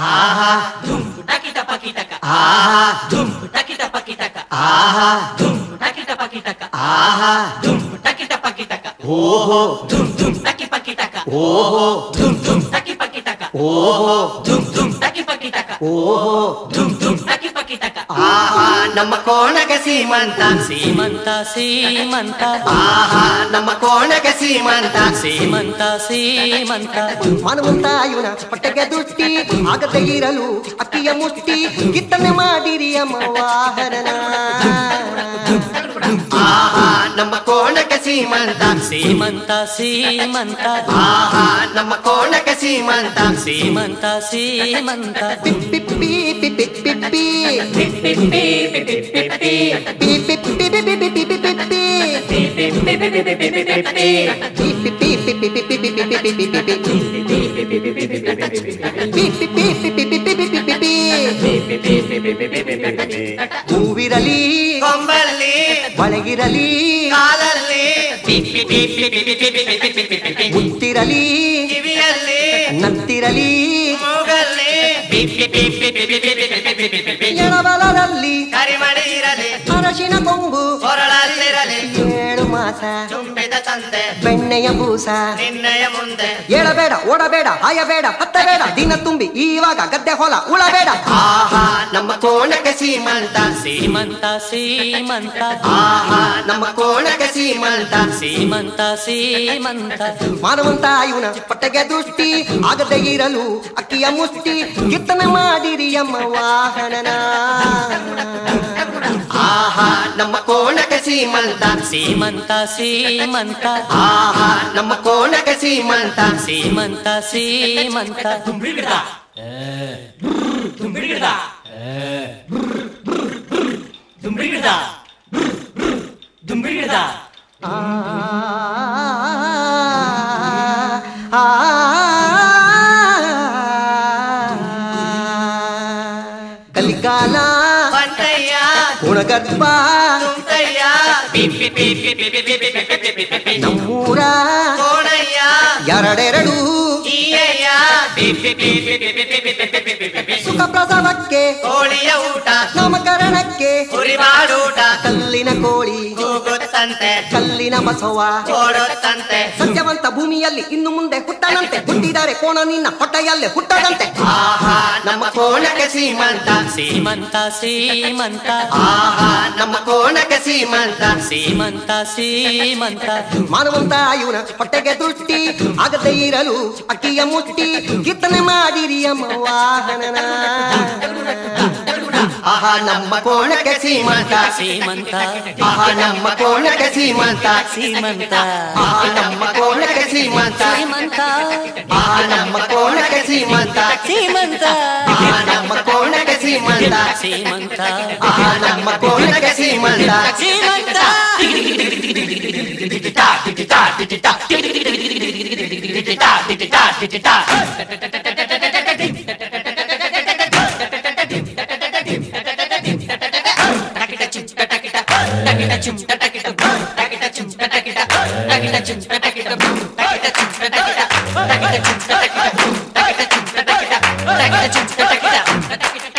아하 둠 따키타 파키타카 아하 둠 따키타 파키타카 아하 둠 따키타 파키타카 아하 둠 따키타 파키타카 오호 둠둠 따키 파키타카 오호 둠둠 따키 파키타카 오호 둠둠 따키 파키타카 오호 둠둠 따키 ಪಕಿಟಕ ಆಹಾ ನಮ್ಮ ಕೋಣಗ ಸೀಮಂತ ಸೀಮಂತ ಸೀಮಂತ ಆಹಾ ನಮ್ಮ ಕೋಣಗ ಸೀಮಂತ ಸೀಮಂತ ಸೀಮಂತ ಮನವಂತಾಯುನ ಹೊಟ್ಟೆಗೆ ದುಟ್ಟಿ ಆಗದೆ ಇರಲು ಅಕ್ಕಿಯ ಮುಟ್ಟಿ ಕಿತ್ತನೆ ಮಾಡಿರಿ ಅಮ್ಮ ವಾಹನನ ಆಹಾ ನಮ್ಮ ಕೋಣಗ ಸೀಮಂತ ಸೀಮಂತ ಸೀಮಂತ ಆಹಾ ನಮ್ಮ ಕೋಣಗ ಸೀಮಂತ ಸೀಮಂತ ಸೀಮಂತ ಪಿಪ್ಪಿ ಪಿಪ್ಪಿ ಪಿಪ್ಪಿ ಪಿಪ್ಪಿ ಪಿಪ್ಪಿ ಪಿಪ್ಪಿ ಹೂವಿರಲಿ ಕೊಂಬಲ್ಲಿ ಒಳಗಿರಲಿ ಕಾಲಲ್ಲಿ ಮುತ್ತಿರಲಿ ಎಳಬಲದಲ್ಲಿ ಕರಿಮಣಿ ಇರಲಿ ಅರಶಿನ ಕೊಂಬು ಹೊರಳಲ್ಲಿರಲಿ ಏಳು ಮಾಸ ಚುಂಬಿದ ತಂದೆ ಬೆಣ್ಣೆಯ ಬೂಸ ನಿನ್ನೆಯ ಮುಂದೆ. ಏಳಬೇಡ ಓಡಬೇಡ ಹಾಯಬೇಡ ಹತ್ತಬೇಡ ದಿನ ತುಂಬಿ ಈವಾಗ ಗದ್ದೆ ಹೊಲ ಉಳಬೇಡ. ಕೋಣಕ ಸೀಮಂತ ಸೀಮಂತ ಸೀಮಂತ. ಆಹಾ ನಮ್ಮ ಕೋಣಕ ಸೀಮಂತ. ಸೀಮಂತ ಸೀಮಂತ. ಮಾನವಂತ ಇವನ ಪಟ್ಟಗೆ ದೃಷ್ಟಿ ಆಗದೆ ಇರಲು ಅಕ್ಕಿಯ ಮುಷ್ಟಿ. ಕೀರ್ತನ ಮಾಡಿರಿ ಅಮ್ಮ ವಾಹನನ. ಆಹಾ ನಮ್ಮ ಕೋಣಕ ಸೀಮಂತ. ಸೀಮಂತ ಸೀಮಂತ. ಆಹಾ ನಮ್ಮ ಕೋಣಕ ಸೀಮಂತ. ಸೀಮಂತ ಸೀಮಂತ. ಆ, ಗುಣಗರ್ಭ ತುಂತಯ್ಯ ನಮ್ಮೂರ. ಎರಡೆರಡು. ಸುಖ ಪ್ರಸವಕ್ಕೆ ಕೋಳಿಯ ಊಟ. ನಾಮಕರಣಕ್ಕೆ. ಕಲ್ಲಿನ ಕೋಳಿ. ಕೂಗುತ್ತಂತೆ ಕಲ್ಲಿನ ಬಸವ ಓಡುತ್ತಂತೆ ಸತ್ಯವಂತ ಭೂಮಿಯಲ್ಲಿ ಇನ್ನು ಮುಂದೆ ಹುಟ್ಟನಂತೆ. ಹುಟ್ಟಿದರೆ ಕೋಣ ನಿನ್ನ ಹೊಟ್ಟೆಯಲ್ಲೇ ಹುಟ್ಟದಂತೆ. ಆಹಾ ನಮ್ಮ ಕೋಣಕ್ಕೆ ಸೀಮಂತ. ಸೀಮಂತ ಸೀಮಂತ. ಆಹಾ ನಮ್ಮ ಕೋಣಕ್ಕೆ ಸೀಮಂತ. ಸೀಮಂತ ಸೀಮಂತ. ಮಾನವಂತ ಇವನ ಹೊಟ್ಟೆಗೆ ದೃಷ್ಟಿ ಆಗದೆ ಇರಲು ಅಕ್ಕಿಯ ಮುಟ್ಟಿ. ಕಿತ್ತನೆ ಮಾಡಿರಿ ಅಮ್ಮ ವಾಹನನ. ಆಹಾ ನಮ್ಮ ಕೋಣಕ ಸೀಮಂತ ಸೀಮಂತ ಆಹಾ ನಮ್ಮ ಕೋಣಕ ಸೀಮಂತ ಸೀಮಂತ ಆಹಾ ನಮ್ಮ ಕೋಣಕ ಸೀಮಂತ ಸೀಮಂತ ಆಹಾ ನಮ್ಮ ಕೋಣಕ ಸೀಮಂತ ಸೀಮಂತ ಆಹಾ ನಮ್ಮ ಕೋಣಕ ಸೀಮಂತ ಸೀಮಂತ ಆಹಾ ನಮ್ಮ ಕೋಣಕ ಸೀಮಂತ ಸೀಮಂತ 따기다 춤 따기다 따기다 춤 따기다 따기다 춤 따기다 따기다 춤 따기다 따기다 춤 따기다